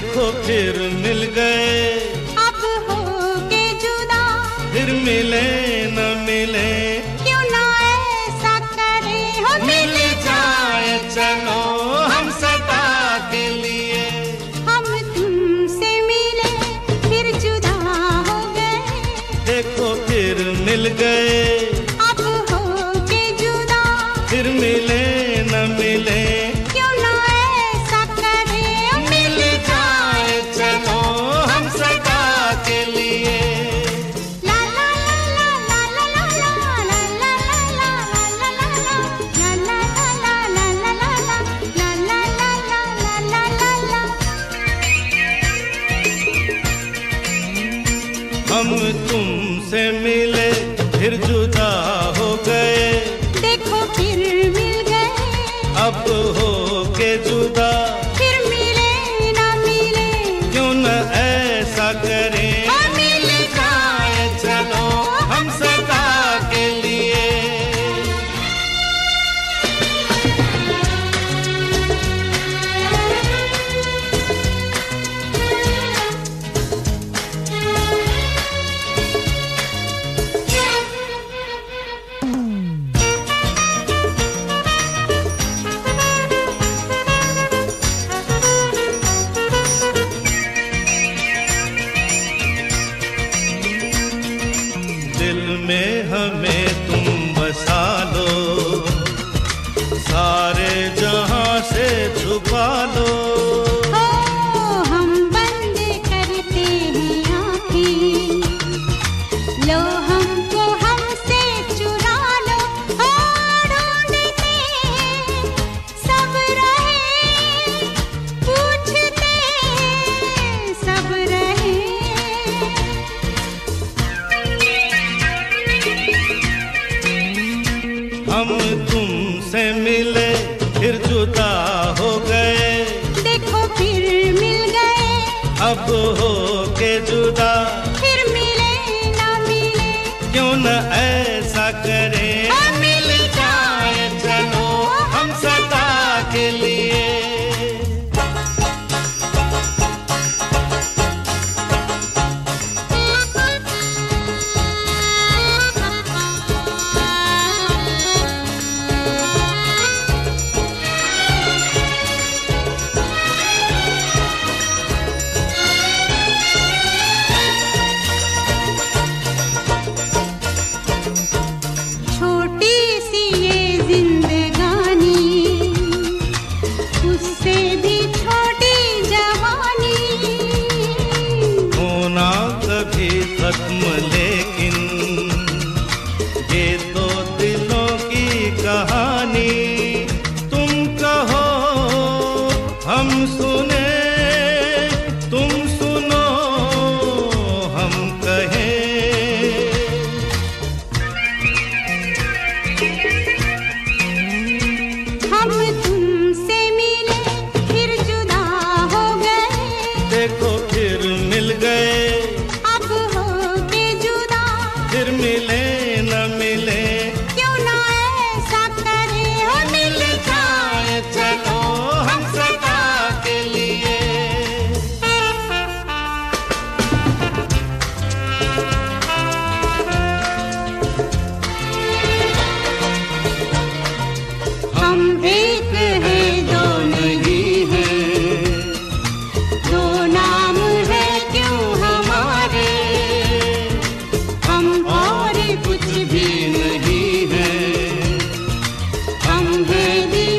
देखो फिर मिल गए। अब हो के जुदा। फिर मिले न मिले। क्यों ना ऐसा करे? हो मिल जाए। चलो हम सदा के लिए। हम तुमसे मिले फिर जुदा हो गए। देखो फिर मिल गए। अब हो के जुदा। फिर मिले न मिले। हम तुमसे मिले फिर जुदा हो गए। दिल में हमें हम तुमसे मिले फिर जुदा हो गए। देखो फिर मिल गए। अब हो के जुदा। फिर मिले ना मिले। क्यों न ऐसा करें? खत्म लेकिन ये तो दिलों की कहानी तुम कहो हम सुने है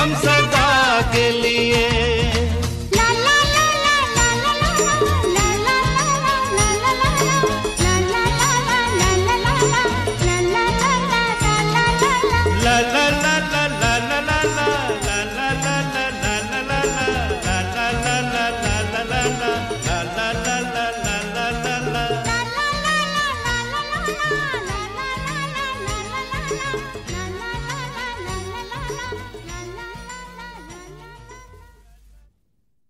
हम सदा के लिए